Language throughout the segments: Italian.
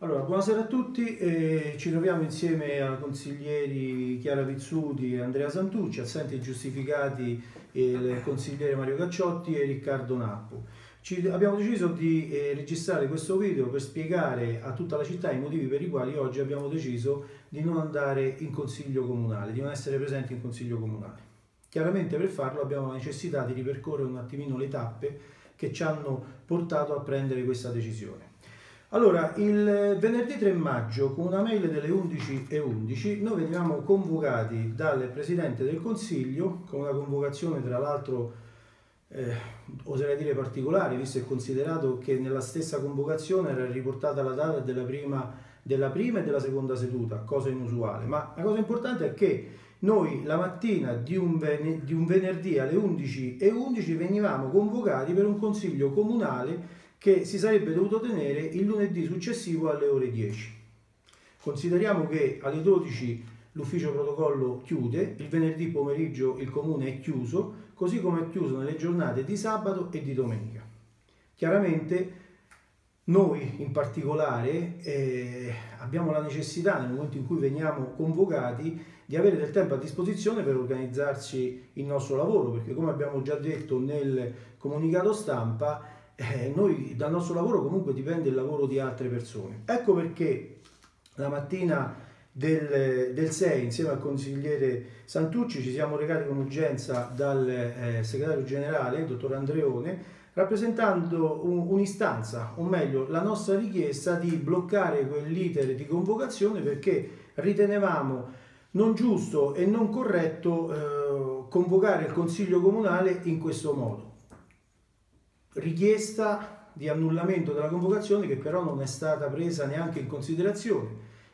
Allora, buonasera a tutti, eh, ci troviamo insieme ai consiglieri Chiara Pizzuti e Andrea Santucci, assenti giustificati il consigliere Mario Cacciotti e Riccardo Nappo. Ci, abbiamo deciso di eh, registrare questo video per spiegare a tutta la città i motivi per i quali oggi abbiamo deciso di non andare in consiglio comunale, di non essere presenti in consiglio comunale. Chiaramente per farlo abbiamo la necessità di ripercorrere un attimino le tappe che ci hanno portato a prendere questa decisione. Allora, il venerdì 3 maggio, con una mail delle 11.11, 11, noi venivamo convocati dal Presidente del Consiglio, con una convocazione tra l'altro, eh, oserei dire particolare, visto e considerato che nella stessa convocazione era riportata la data della prima, della prima e della seconda seduta, cosa inusuale. Ma la cosa importante è che noi la mattina di un, venerdì alle 11.11 11 venivamo convocati per un consiglio comunale che si sarebbe dovuto tenere il lunedì successivo alle ore 10. Consideriamo che alle 12 l'ufficio protocollo chiude, il venerdì pomeriggio il comune è chiuso, così come è chiuso nelle giornate di sabato e di domenica. Chiaramente noi in particolare eh, abbiamo la necessità nel momento in cui veniamo convocati di avere del tempo a disposizione per organizzarci il nostro lavoro, perché come abbiamo già detto nel comunicato stampa, eh, noi dal nostro lavoro comunque dipende il lavoro di altre persone. Ecco perché la mattina del, del 6 insieme al consigliere Santucci ci siamo recati con urgenza dal eh, segretario generale, il dottor Andreone, rappresentando un, un'istanza, o meglio la nostra richiesta di bloccare quell'iter di convocazione perché ritenevamo non giusto e non corretto eh, convocare il Consiglio Comunale in questo modo richiesta di annullamento della convocazione che però non è stata presa neanche in considerazione,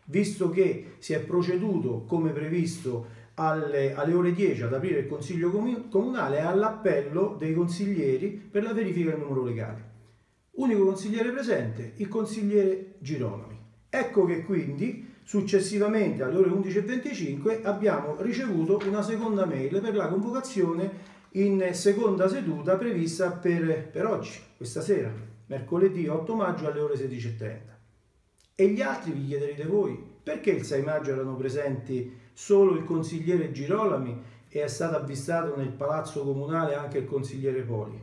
visto che si è proceduto come previsto alle, alle ore 10 ad aprire il Consiglio Comunale all'appello dei consiglieri per la verifica del numero legale. Unico consigliere presente, il consigliere Girolami. Ecco che quindi successivamente alle ore 11.25 abbiamo ricevuto una seconda mail per la convocazione in seconda seduta prevista per, per oggi, questa sera, mercoledì 8 maggio alle ore 16.30. E gli altri vi chiederete voi, perché il 6 maggio erano presenti solo il consigliere Girolami e è stato avvistato nel palazzo comunale anche il consigliere Poli?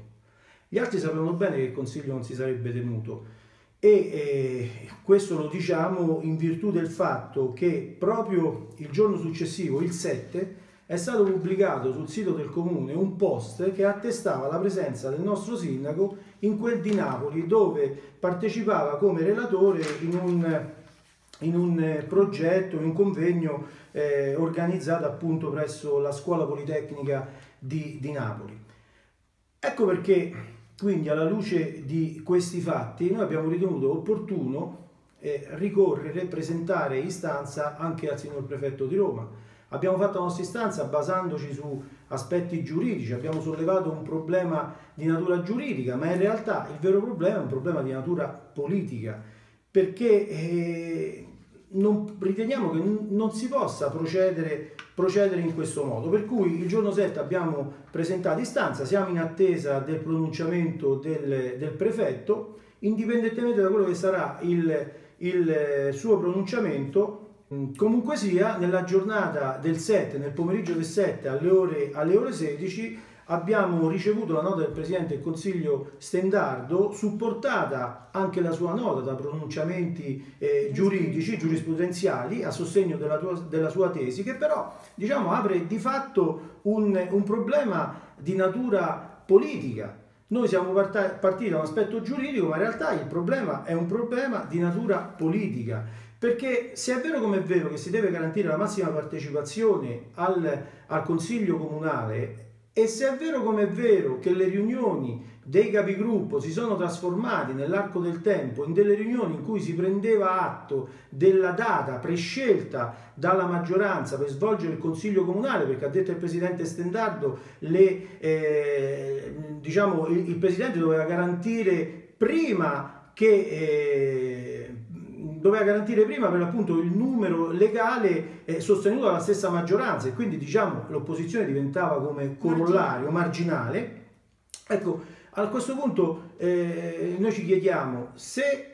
Gli altri sapevano bene che il consiglio non si sarebbe tenuto e eh, questo lo diciamo in virtù del fatto che proprio il giorno successivo, il 7, è stato pubblicato sul sito del comune un post che attestava la presenza del nostro sindaco in quel di Napoli dove partecipava come relatore in un, in un progetto, in un convegno eh, organizzato appunto presso la scuola politecnica di, di Napoli. Ecco perché quindi alla luce di questi fatti noi abbiamo ritenuto opportuno eh, ricorrere e presentare istanza anche al signor prefetto di Roma Abbiamo fatto la nostra istanza basandoci su aspetti giuridici, abbiamo sollevato un problema di natura giuridica, ma in realtà il vero problema è un problema di natura politica, perché eh, non, riteniamo che non si possa procedere, procedere, in questo modo. Per cui il giorno 7 abbiamo presentato istanza, siamo in attesa del pronunciamento del, del prefetto, indipendentemente da quello che sarà il, il suo pronunciamento comunque sia, nella giornata del 7, nel pomeriggio del 7 alle ore, alle ore 16, abbiamo ricevuto la nota del Presidente del Consiglio Stendardo, supportata anche la sua nota da pronunciamenti eh, giuridici, giurisprudenziali, a sostegno della, tua, della, sua tesi, che però diciamo, apre di fatto un, un problema di natura politica. Noi siamo partiti da un aspetto giuridico, ma in realtà il problema è un problema di natura politica perché se è vero come è vero che si deve garantire la massima partecipazione al, al Consiglio Comunale e se è vero come è vero che le riunioni dei capigruppo si sono trasformati nell'arco del tempo in delle riunioni in cui si prendeva atto della data prescelta dalla maggioranza per svolgere il Consiglio Comunale, perché ha detto il Presidente Stendardo, le, eh, diciamo, il, il Presidente doveva garantire prima che... Eh, doveva garantire prima per l'appunto il numero legale eh, sostenuto dalla stessa maggioranza e quindi diciamo l'opposizione diventava come corollario marginale. Ecco, a questo punto eh, noi ci chiediamo se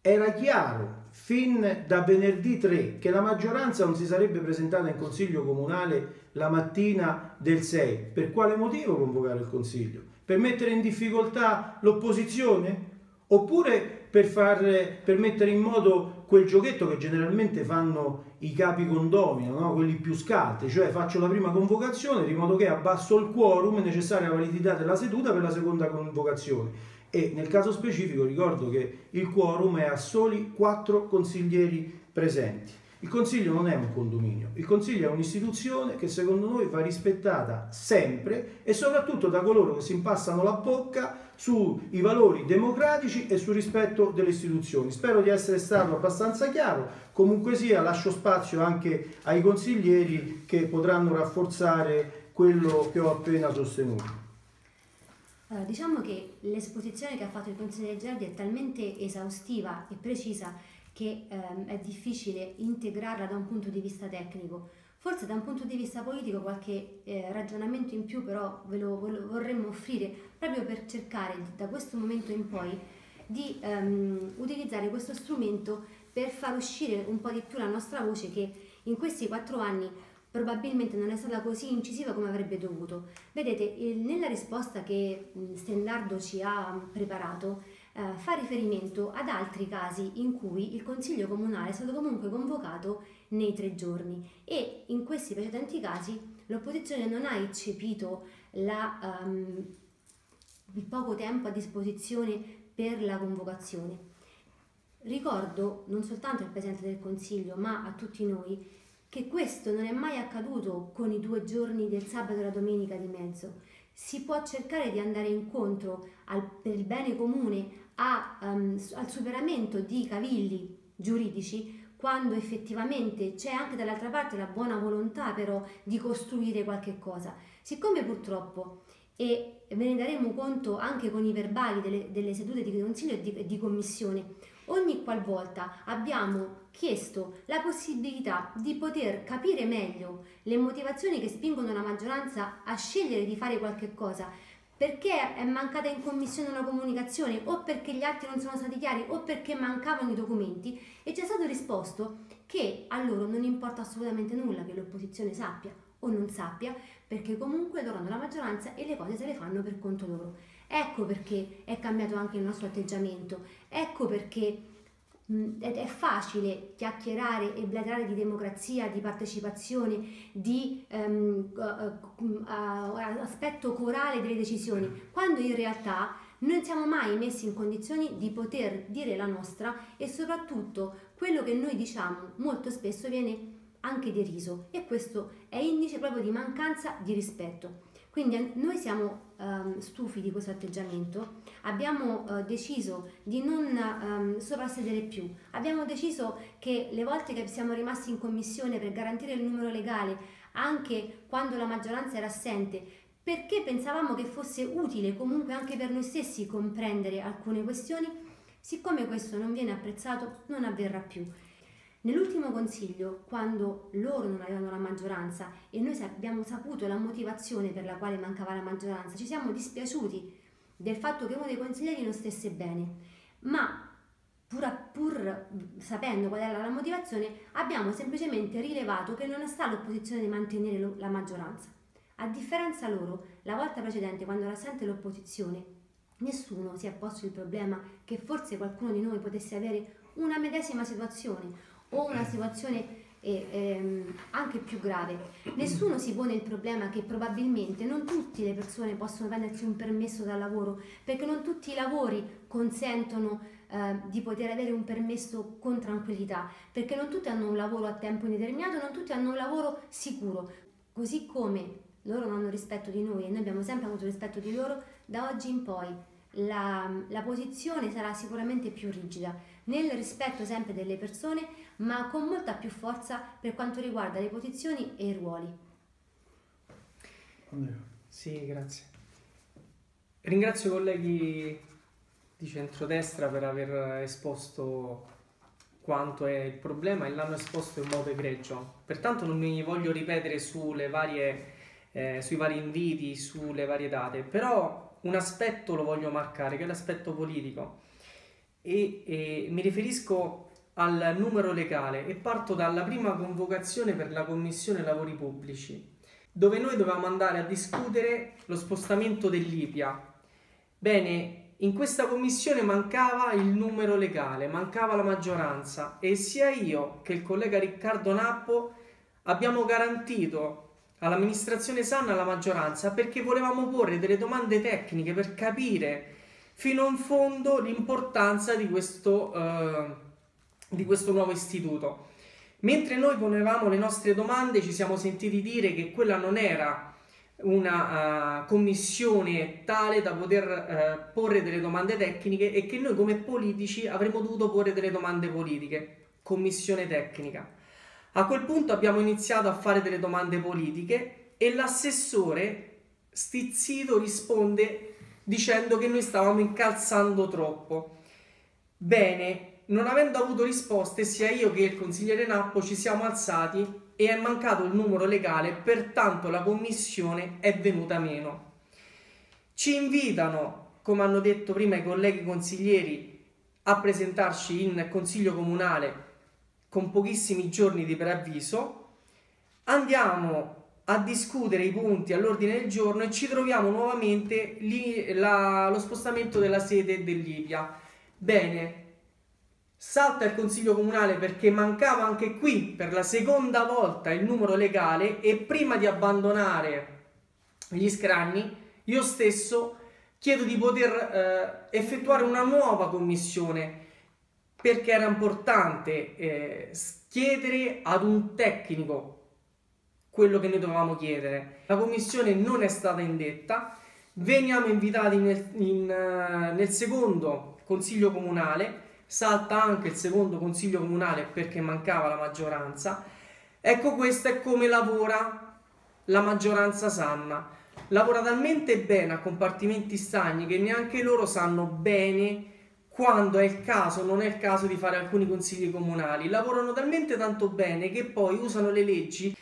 era chiaro fin da venerdì 3 che la maggioranza non si sarebbe presentata in consiglio comunale la mattina del 6. Per quale motivo convocare il consiglio? Per mettere in difficoltà l'opposizione? Oppure per, far, per mettere in modo quel giochetto che generalmente fanno i capi condomino, no? quelli più scalte, cioè faccio la prima convocazione di modo che abbasso il quorum necessario alla validità della seduta per la seconda convocazione. E nel caso specifico ricordo che il quorum è a soli quattro consiglieri presenti. Il Consiglio non è un condominio, il Consiglio è un'istituzione che secondo noi va rispettata sempre e soprattutto da coloro che si impassano la bocca sui valori democratici e sul rispetto delle istituzioni. Spero di essere stato abbastanza chiaro, comunque sia lascio spazio anche ai consiglieri che potranno rafforzare quello che ho appena sostenuto. Allora, diciamo che l'esposizione che ha fatto il consigliere Gerardi è talmente esaustiva e precisa che ehm, è difficile integrarla da un punto di vista tecnico. Forse da un punto di vista politico qualche eh, ragionamento in più però ve lo, ve lo, vorremmo offrire proprio per cercare da questo momento in poi di ehm, utilizzare questo strumento per far uscire un po' di più la nostra voce che in questi quattro anni probabilmente non è stata così incisiva come avrebbe dovuto. Vedete, nella risposta che Stendardo ci ha preparato, eh, fa riferimento ad altri casi in cui il Consiglio Comunale è stato comunque convocato nei tre giorni e in questi precedenti casi l'opposizione non ha eccepito la, um, il poco tempo a disposizione per la convocazione. Ricordo non soltanto al Presidente del Consiglio ma a tutti noi che questo non è mai accaduto con i due giorni del sabato e la domenica di mezzo. Si può cercare di andare incontro al, per il bene comune a, um, al superamento di cavilli giuridici quando effettivamente c'è anche dall'altra parte la buona volontà però di costruire qualche cosa. Siccome purtroppo, e ve ne daremo conto anche con i verbali delle, delle sedute di consiglio e di, di commissione, ogni qualvolta abbiamo chiesto la possibilità di poter capire meglio le motivazioni che spingono la maggioranza a scegliere di fare qualche cosa, perché è mancata in commissione una comunicazione? O perché gli atti non sono stati chiari? O perché mancavano i documenti? E ci è stato risposto che a loro non importa assolutamente nulla che l'opposizione sappia o non sappia perché comunque loro hanno la maggioranza e le cose se le fanno per conto loro. Ecco perché è cambiato anche il nostro atteggiamento, ecco perché ed è facile chiacchierare e bladerare di democrazia, di partecipazione, di um, uh, uh, aspetto corale delle decisioni, quando in realtà non siamo mai messi in condizioni di poter dire la nostra e soprattutto quello che noi diciamo molto spesso viene anche deriso e questo è indice proprio di mancanza di rispetto. Quindi noi siamo um, stufi di questo atteggiamento, abbiamo uh, deciso di non um, soprassedere più, abbiamo deciso che le volte che siamo rimasti in commissione per garantire il numero legale, anche quando la maggioranza era assente, perché pensavamo che fosse utile comunque anche per noi stessi comprendere alcune questioni, siccome questo non viene apprezzato non avverrà più. Nell'ultimo consiglio, quando loro non avevano la maggioranza e noi abbiamo saputo la motivazione per la quale mancava la maggioranza, ci siamo dispiaciuti del fatto che uno dei consiglieri non stesse bene, ma pur, pur sapendo qual era la motivazione, abbiamo semplicemente rilevato che non sta all'opposizione di mantenere la maggioranza. A differenza loro, la volta precedente, quando era assente l'opposizione, nessuno si è posto il problema che forse qualcuno di noi potesse avere una medesima situazione o una situazione eh, ehm, anche più grave. Nessuno si pone il problema che probabilmente non tutte le persone possono prendersi un permesso dal lavoro, perché non tutti i lavori consentono eh, di poter avere un permesso con tranquillità, perché non tutti hanno un lavoro a tempo indeterminato, non tutti hanno un lavoro sicuro. Così come loro non hanno rispetto di noi e noi abbiamo sempre avuto rispetto di loro, da oggi in poi la, la posizione sarà sicuramente più rigida, nel rispetto sempre delle persone, ma con molta più forza per quanto riguarda le posizioni e i ruoli. Sì, grazie. Ringrazio i colleghi di centrodestra per aver esposto quanto è il problema e l'hanno esposto in modo egregio. Pertanto non mi voglio ripetere varie, eh, sui vari inviti, sulle varie date, però un aspetto lo voglio marcare, che è l'aspetto politico. E, e mi riferisco al numero legale e parto dalla prima convocazione per la Commissione Lavori Pubblici, dove noi dovevamo andare a discutere lo spostamento dell'IPIA. Bene, in questa commissione mancava il numero legale, mancava la maggioranza e sia io che il collega Riccardo Nappo abbiamo garantito all'amministrazione Sanna la maggioranza perché volevamo porre delle domande tecniche per capire fino in fondo l'importanza di questo, uh, di questo nuovo istituto. Mentre noi ponevamo le nostre domande ci siamo sentiti dire che quella non era una uh, commissione tale da poter uh, porre delle domande tecniche e che noi come politici avremmo dovuto porre delle domande politiche, commissione tecnica. A quel punto abbiamo iniziato a fare delle domande politiche e l'assessore stizzito risponde dicendo che noi stavamo incalzando troppo. Bene, non avendo avuto risposte, sia io che il consigliere Nappo ci siamo alzati e è mancato il numero legale, pertanto la commissione è venuta meno. Ci invitano, come hanno detto prima i colleghi consiglieri, a presentarci in consiglio comunale con pochissimi giorni di preavviso. Andiamo a discutere i punti all'ordine del giorno e ci troviamo nuovamente lì la, lo spostamento della sede dell'Ipia. Bene, salta il consiglio comunale perché mancava anche qui per la seconda volta il numero legale e prima di abbandonare gli scranni io stesso chiedo di poter eh, effettuare una nuova commissione perché era importante eh, chiedere ad un tecnico quello che noi dovevamo chiedere. La commissione non è stata indetta, veniamo invitati nel, in, uh, nel secondo consiglio comunale salta anche il secondo consiglio comunale perché mancava la maggioranza. Ecco questo è come lavora la maggioranza sanna. Lavora talmente bene a compartimenti stagni che neanche loro sanno bene quando è il caso non è il caso di fare alcuni consigli comunali. Lavorano talmente tanto bene che poi usano le leggi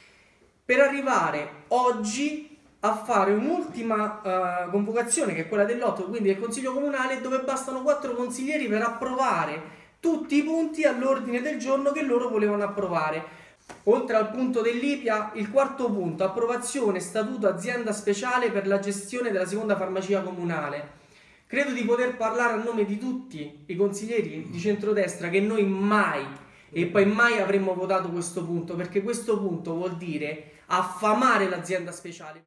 per arrivare oggi a fare un'ultima uh, convocazione che è quella dell'8, quindi del Consiglio Comunale, dove bastano quattro consiglieri per approvare tutti i punti all'ordine del giorno che loro volevano approvare. Oltre al punto dell'IPIA, il quarto punto, approvazione statuto azienda speciale per la gestione della seconda farmacia comunale. Credo di poter parlare a nome di tutti i consiglieri di centrodestra che noi mai e poi mai avremmo votato questo punto perché questo punto vuol dire affamare l'azienda speciale.